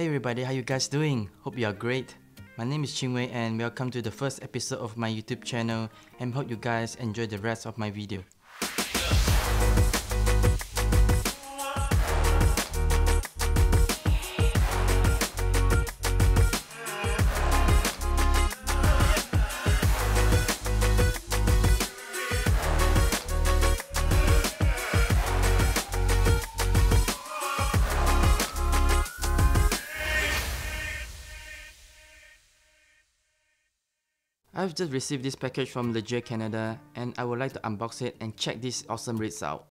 Hey everybody, how you guys doing? Hope you are great. My name is Qin Wei and welcome to the first episode of my YouTube channel and hope you guys enjoy the rest of my video. I've just received this package from Legere Canada and I would like to unbox it and check these awesome reeds out.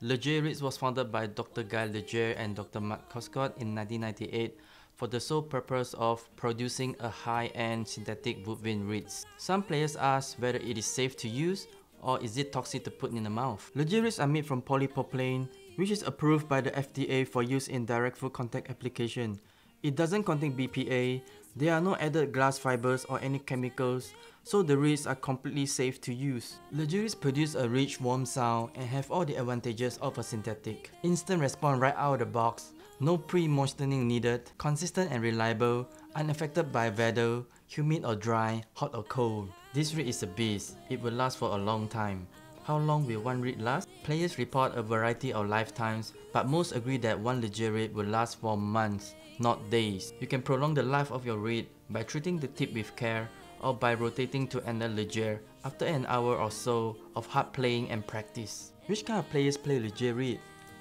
Legere Reeds was founded by Dr. Guy Legere and Dr. Mark Coscott in 1998 for the sole purpose of producing a high-end synthetic woodwind reeds. Some players ask whether it is safe to use or is it toxic to put in the mouth. Reeds are made from polypropylene, which is approved by the FDA for use in direct food contact application. It doesn't contain BPA, there are no added glass fibers or any chemicals, so the reeds are completely safe to use. Legere reeds produce a rich warm sound and have all the advantages of a synthetic. Instant response right out of the box, no pre-moistening needed, consistent and reliable, unaffected by weather, humid or dry, hot or cold. This reed is a beast, it will last for a long time. How long will one reed last? Players report a variety of lifetimes, but most agree that one Legere reed will last for months, not days. You can prolong the life of your reed by treating the tip with care or by rotating to another Legere after an hour or so of hard playing and practice. Which kind of players play Legere reed?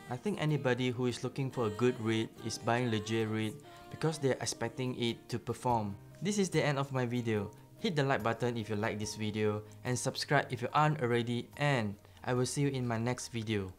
I think anybody who is looking for a good reed is buying Legere reed because they are expecting it to perform. This is the end of my video. Hit the like button if you like this video and subscribe if you aren't already and I will see you in my next video.